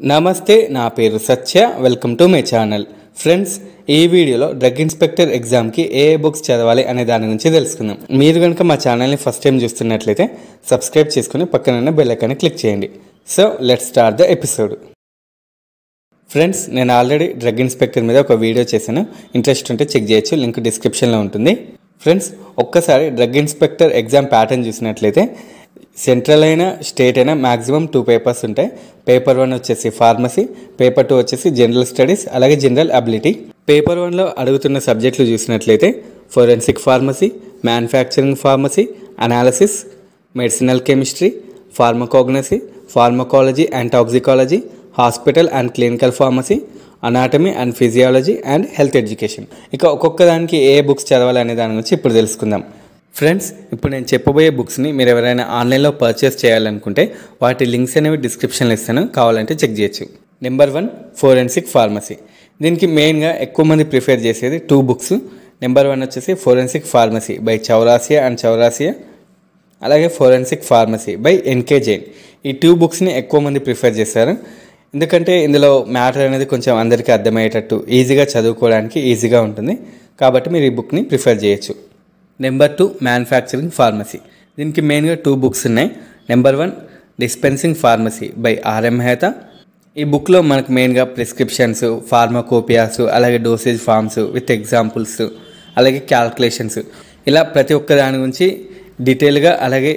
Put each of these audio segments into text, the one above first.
నమస్తే నా పేరు Satya. Welcome to my channel friends ఈ వీడియోలో డ్రగ్ ఇన్స్పెక్టర్ ఎగ్జామ్కి ఏ బుక్స్ చదవాలి అనే దాని గురించి తెలుసుకుందాం. మీరు కనుక మా ఛానల్ని ఫస్ట్ టైం చూస్తున్నట్లయితే సబ్స్క్రైబ్ చేసుకుని పక్కన బెల్ ఐకాన్ని క్లిక్ చేయండి. So let start the episode friends నేను ఆల్రెడీ డ్రగ్ ఇన్స్పెక్టర్ మీద ఒక వీడియో చేశాను. ఇంట్రెస్ట్ ఉంటే చెక్ చేయొచ్చు. లింక్ డిస్క్రిప్షన్లో ఉంటుంది. ఫ్రెండ్స్ ఒక్కసారి డ్రగ్ ఇన్స్పెక్టర్ ఎగ్జామ్ ప్యాటర్న్ చూసినట్లయితే సెంట్రల్ అయినా స్టేట్ అయినా మ్యాక్సిమం టూ పేపర్స్ ఉంటాయి. పేపర్ వన్ వచ్చేసి ఫార్మసీ పేపర్ టూ వచ్చేసి జనరల్ స్టడీస్ అలాగే జనరల్ అబిలిటీ. పేపర్ వన్లో అడుగుతున్న సబ్జెక్టులు చూసినట్లయితే forensic pharmacy manufacturing pharmacy analysis medicinal chemistry pharmacognosy pharmacology and toxicology hospital and clinical pharmacy anatomy and physiology and health education. ఇక ఒక్కొక్క దానికి ఏ బుక్స్ చదవాలి అనే దాని గురించి ఇప్పుడు తెలుసుకుందాం. ఫ్రెండ్స్ ఇప్పుడు నేను చెప్పబోయే బుక్స్ని మీరు ఎవరైనా ఆన్లైన్లో పర్చేస్ చేయాలనుకుంటే వాటి లింక్స్ అనేవి డిస్క్రిప్షన్లో ఇస్తాను. కావాలంటే చెక్ చేయొచ్చు. నెంబర్ వన్ ఫోరెన్సిక్ ఫార్మసీ దీనికి మెయిన్గా ఎక్కువ మంది ప్రిఫర్ చేసేది టూ బుక్స్ నెంబర్ వన్ వచ్చేసి forensic pharmacy by Chaurasia and Chaurasia అలాగే forensic pharmacy by NK Jain ఈ టూ బుక్స్ని ఎక్కువ మంది ప్రిఫర్ చేస్తారు. ఎందుకంటే ఇందులో మ్యాటర్ అనేది కొంచెం అందరికీ అర్థమయ్యేటట్టు ఈజీగా చదువుకోవడానికి ఈజీగా ఉంటుంది. కాబట్టి మీరు ఈ బుక్ని ప్రిఫర్ చేయొచ్చు. నెంబర్ టూ మ్యానుఫ్యాక్చరింగ్ ఫార్మసీ దీనికి మెయిన్గా టూ బుక్స్ ఉన్నాయి. Number one dispensing pharmacy by RM Mehta ఈ బుక్లో మనకు మెయిన్గా ప్రిస్క్రిప్షన్స్ ఫార్మాకోపియాస్ అలాగే డోసేజ్ ఫార్మ్స్ విత్ ఎగ్జాంపుల్స్ అలాగే క్యాల్కులేషన్స్ ఇలా ప్రతి ఒక్క దాని గురించి డీటెయిల్గా అలాగే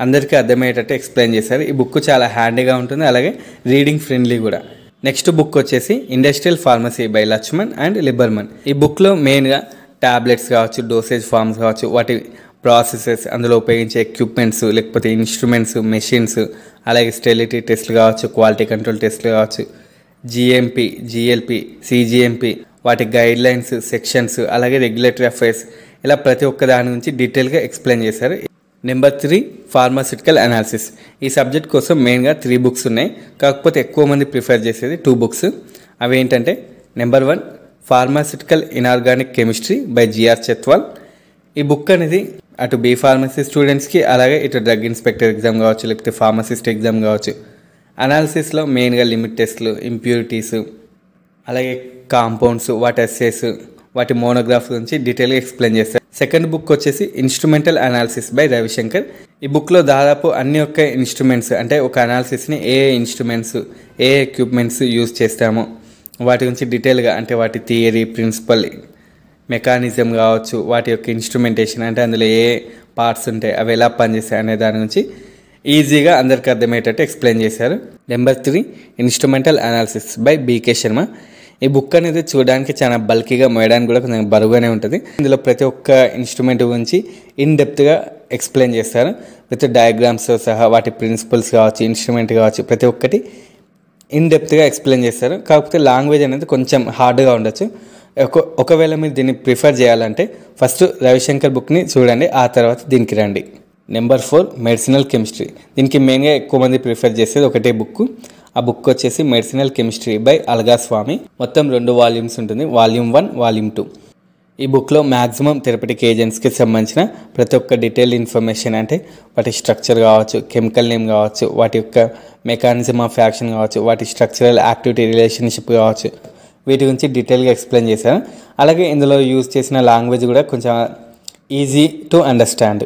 అందరికీ అర్థమయ్యేటట్టు ఎక్స్ప్లెయిన్ చేశారు. ఈ బుక్ చాలా హ్యాండీగా ఉంటుంది అలాగే రీడింగ్ ఫ్రెండ్లీ కూడా. నెక్స్ట్ బుక్ వచ్చేసి industrial pharmacy by Lachman and Lieberman ఈ బుక్లో మెయిన్గా ట్యాబ్లెట్స్ కావచ్చు డోసేజ్ ఫార్మ్స్ కావచ్చు వాటి ప్రాసెసెస్ అందులో ఉపయోగించే ఎక్విప్మెంట్స్ లేకపోతే ఇన్స్ట్రుమెంట్స్ మెషిన్స్ అలాగే స్టెలిటీ టెస్ట్లు కావచ్చు క్వాలిటీ కంట్రోల్ టెస్ట్లు కావచ్చు జిఎంపి జిఎల్పి సిజిఎంపి వాటి గైడ్ లైన్స్ సెక్షన్స్ అలాగే రెగ్యులేటరీ అఫైర్స్ ఇలా ప్రతి ఒక్క దాని గురించి డీటెయిల్గా ఎక్స్ప్లెయిన్ చేశారు. నెంబర్ త్రీ ఫార్మాసిటికల్ అనాలిసిస్ ఈ సబ్జెక్ట్ కోసం మెయిన్గా త్రీ బుక్స్ ఉన్నాయి. కాకపోతే ఎక్కువ మంది ప్రిఫర్ చేసేది టూ బుక్స్ అవి ఏంటంటే number one pharmaceutical inorganic chemistry by GR Chatwal ఈ బుక్ అనేది అటు బీ ఫార్మసీ స్టూడెంట్స్కి అలాగే ఇటు డ్రగ్ ఇన్స్పెక్టర్ ఎగ్జామ్ కావచ్చు లేకపోతే ఫార్మసిస్ట్ ఎగ్జామ్ కావచ్చు. అనాలిసిస్లో మెయిన్గా లిమిట్ టెస్ట్లు ఇంప్యూరిటీస్ అలాగే కాంపౌండ్స్ వాటి ఎస్సేస్ వాటి మోనోగ్రాఫ్ గురించి డీటెయిల్గా ఎక్స్ప్లెయిన్ చేస్తారు. సెకండ్ బుక్ వచ్చేసి ఇన్స్ట్రుమెంటల్ అనాలిసిస్ బై రవిశంకర్ ఈ బుక్లో దాదాపు అన్ని ఒక్క ఇన్స్ట్రుమెంట్స్ అంటే ఒక అనాలిసిస్ని ఏ ఏ ఇన్స్ట్రుమెంట్స్ ఏ ఎక్విప్మెంట్స్ యూజ్ చేస్తామో వాటి గురించి డీటెయిల్గా అంటే వాటి థియరీ ప్రిన్సిపల్ మెకానిజం కావచ్చు వాటి యొక్క ఇన్స్ట్రుమెంటేషన్ అంటే అందులో ఏ పార్ట్స్ ఉంటాయి అవి ఎలా పనిచేస్తాయి అనే దాని గురించి ఈజీగా అందరికి అర్థమయ్యేటట్టు ఎక్స్ప్లెయిన్ చేశారు. Number three instrumental analysis by BK Sharma. ఈ బుక్ అనేది చూడడానికి చాలా బల్కీగా మోయడానికి కూడా కొంచెం బరువుగానే ఉంటుంది. ఇందులో ప్రతి ఒక్క ఇన్స్ట్రుమెంట్ గురించి ఇన్ డెప్త్గా ఎక్స్ప్లెయిన్ చేస్తారు. విత్ డయాగ్రామ్స్తో సహా వాటి ప్రిన్సిపల్స్ కావచ్చు ఇన్స్ట్రుమెంట్ కావచ్చు ప్రతి ఒక్కటి ఇన్ డెప్త్గా ఎక్స్ప్లెయిన్ చేస్తారు. కాకపోతే లాంగ్వేజ్ అనేది కొంచెం హార్డ్గా ఉండొచ్చు. ఒక ఒకవేళ మీరు దీన్ని ప్రిఫర్ చేయాలంటే ఫస్ట్ రవిశంకర్ బుక్ని చూడండి ఆ తర్వాత దీనికి రండి. నెంబర్ ఫోర్ మెడిసినల్ కెమిస్ట్రీ దీనికి మెయిన్గా ఎక్కువ మంది ప్రిఫర్ చేసేది ఒకటే బుక్ ఆ బుక్ వచ్చేసి medicinal chemistry by Alagarsamy మొత్తం రెండు వాల్యూమ్స్ ఉంటుంది. వాల్యూమ్ వన్ వాల్యూమ్ టూ ఈ బుక్లో మ్యాక్సిమం థెరపటిక్ ఏజెంట్స్కి సంబంధించిన ప్రతి ఒక్క డీటెయిల్ ఇన్ఫర్మేషన్ అంటే వాటి స్ట్రక్చర్ కావచ్చు కెమికల్ నేమ్ కావచ్చు వాటి యొక్క మెకానిజం ఆఫ్ యాక్షన్ కావచ్చు వాటి స్ట్రక్చరల్ యాక్టివిటీ రిలేషన్షిప్ కావచ్చు. వీటి గురించి డీటెయిల్గా ఎక్స్ప్లెయిన్ చేశాను. అలాగే ఇందులో యూజ్ చేసిన లాంగ్వేజ్ కూడా కొంచెం easy to understand.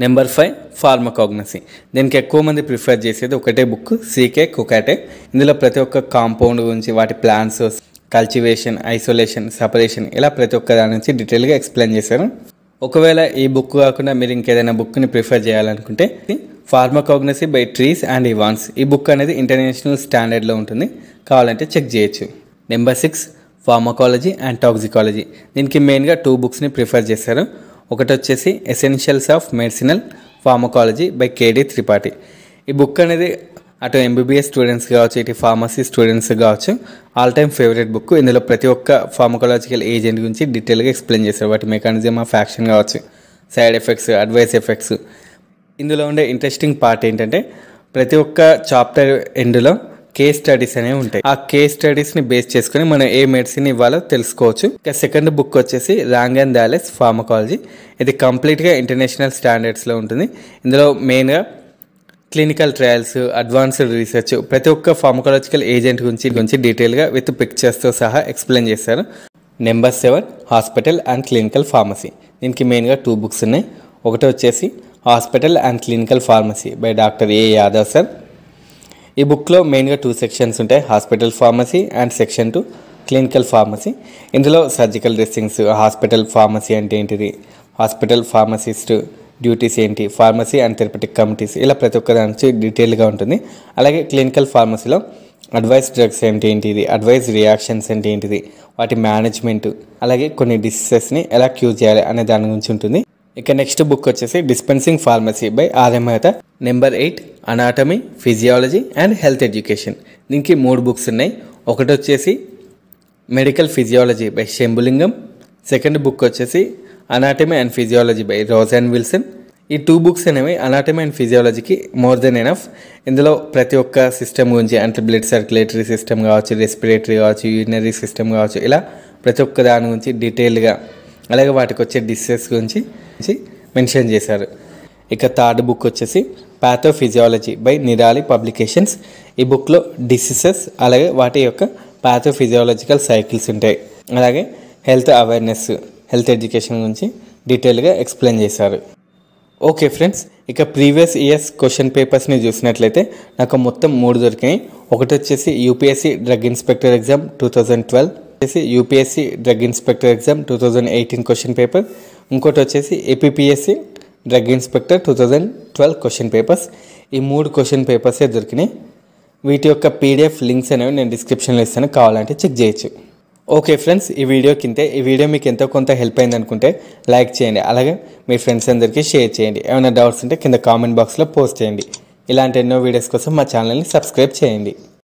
Number five pharmacognosy. దీనికి ఎక్కువ మంది ప్రిఫర్ చేసేది ఒకటే బుక్ సీకే కుకాటే. ఇందులో ప్రతి ఒక్క కాంపౌండ్ గురించి వాటి ప్లాన్స్ కల్టివేషన్ ఐసోలేషన్ సపరేషన్ ఇలా ప్రతి ఒక్క దాని నుంచి డీటెయిల్గా ఎక్స్ప్లెయిన్ చేశారు. ఒకవేళ ఈ బుక్ కాకుండా మీరు ఇంకేదైనా బుక్ని ప్రిఫర్ చేయాలనుకుంటే pharmacognosy by Trease and Evans ఈ బుక్ అనేది ఇంటర్నేషనల్ స్టాండర్డ్లో ఉంటుంది. కావాలంటే చెక్ చేయొచ్చు. Number six pharmacology and toxicology దీనికి మెయిన్గా టూ బుక్స్ని ప్రిఫర్ చేశారు. ఒకటి వచ్చేసి essentials of medicinal pharmacology by KD Tripathi ఈ బుక్ అనేది అటు ఎంబీబీఎస్ స్టూడెంట్స్ కావచ్చు ఇటు ఫార్మసీ స్టూడెంట్స్ కావచ్చు ఆల్ టైమ్ ఫేవరెట్ బుక్ ఇందులో ప్రతి ఒక్క ఫార్మకాలజికల్ ఏజెంట్ గురించి డీటెయిల్గా ఎక్స్ప్లెయిన్ చేస్తారు వాటి మెకానిజం ఆఫ్ యాక్షన్ కావచ్చు సైడ్ ఎఫెక్ట్స్ అడ్వైస్ ఎఫెక్ట్స్ ఇందులో ఉండే ఇంట్రెస్టింగ్ పార్ట్ ఏంటంటే ప్రతి ఒక్క చాప్టర్ ఎండ్లో కేస్ స్టడీస్ అనేవి ఉంటాయి. ఆ కేస్ స్టడీస్ని బేస్ చేసుకుని మనం ఏ మెడిసిన్ ఇవ్వాలో తెలుసుకోవచ్చు. ఇంకా సెకండ్ బుక్ వచ్చేసి రాంగ్ అండ్ దాలెస్ ఫార్మకాలజీ ఇది కంప్లీట్గా ఇంటర్నేషనల్ స్టాండర్డ్స్లో ఉంటుంది. ఇందులో మెయిన్గా క్లినికల్ ట్రయల్స్ అడ్వాన్స్డ్ రీసెర్చ్ ప్రతి ఒక్క ఫార్మకాలజికల్ ఏజెంట్ గురించి గురించి డీటెయిల్గా విత్ పిక్చర్స్తో సహా ఎక్స్ప్లెయిన్ చేశారు. Number seven hospital and clinical pharmacy. దీనికి మెయిన్గా టూ బుక్స్ ఉన్నాయి. ఒకటి వచ్చేసి hospital and clinical pharmacy by doctor A. Yadav sir. ఈ బుక్లో మెయిన్గా టూ సెక్షన్స్ ఉంటాయి. Hospital pharmacy and section two clinical pharmacy. ఇందులో సర్జికల్ డ్రెస్సింగ్స్ హాస్పిటల్ ఫార్మసీ అంటే ఏంటిది? హాస్పిటల్ ఫార్మసిస్ట్ డ్యూటీస్ ఏంటి ఫార్మసీ అండ్ థెరపటిక్ కమిటీస్ ఇలా ప్రతి ఒక్క దాని నుంచి డీటెయిల్గా ఉంటుంది. అలాగే క్లినికల్ ఫార్మసీలో అడ్వైస్ డ్రగ్స్ అంటే ఏంటిది అడ్వైస్ రియాక్షన్స్ అంటే ఏంటిది వాటి మేనేజ్మెంట్ అలాగే కొన్ని డిసీజెస్ని ఎలా క్యూర్ చేయాలి అనే దాని గురించి ఉంటుంది. ఇక నెక్స్ట్ బుక్ వచ్చేసి dispensing pharmacy by RM number eight anatomy physiology and health education. దీనికి మూడు బుక్స్ ఉన్నాయి. ఒకటి వచ్చేసి medical physiology by Sembulingam. Second book వచ్చేసి anatomy and physiology by Ross and Wilson ఈ టూ బుక్స్ అనేవి అనాటమీ అండ్ ఫిజియాలజీకి మోర్ దెన్ ఎనఫ్ ఇందులో ప్రతి ఒక్క సిస్టమ్ గురించి అంటే బ్లడ్ సర్క్యులేటరీ సిస్టమ్ కావచ్చు రెస్పిరేటరీ కావచ్చు యూరినరీ సిస్టమ్ కావచ్చు ఇలా ప్రతి ఒక్క దాని గురించి డీటెయిల్గా అలాగే వాటికి వచ్చే డిసీజెస్ గురించి మెన్షన్ చేశారు. ఇక థర్డ్ బుక్ వచ్చేసి ప్యాథోఫిజియాలజీ బై నిరాలి పబ్లికేషన్స్ ఈ బుక్లో డిసీజెస్ అలాగే వాటి యొక్క ప్యాథోఫిజియాలజికల్ సైకిల్స్ ఉంటాయి. అలాగే హెల్త్ అవేర్నెస్ హెల్త్ ఎడ్యుకేషన్ గురించి డీటెయిల్గా ఎక్స్ప్లెయిన్ చేశారు. ఓకే ఫ్రెండ్స్ ఇక ప్రీవియస్ ఇయర్స్ క్వశ్చన్ పేపర్స్ని చూసినట్లయితే నాకు మొత్తం మూడు దొరికాయి ఒకటి వచ్చేసి UPSC drug inspector exam two thousand twelve వచ్చేసి UPSC drug inspector exam two thousand eighteen question paper ఇంకోటి వచ్చేసి APPSC drug inspector two thousand twelve question papers. ఈ మూడు క్వశ్చన్ పేపర్సే దొరికినాయి. వీటి యొక్క పీడిఎఫ్ లింక్స్ అనేవి నేను డిస్క్రిప్షన్లో ఇస్తాను కావాలంటే చెక్ చేయొచ్చు. ఓకే ఫ్రెండ్స్ ఈ వీడియో కింద ఈ వీడియో మీకు ఎంతో కొంత హెల్ప్ అయింది అనుకుంటే లైక్ చేయండి. అలాగే మీ ఫ్రెండ్స్ అందరికీ షేర్ చేయండి. ఏమైనా డౌట్స్ ఉంటే కింద కామెంట్ బాక్స్లో పోస్ట్ చేయండి. ఇలాంటి ఎన్నో వీడియోస్ కోసం మా ఛానల్ని సబ్స్క్రైబ్ చేయండి.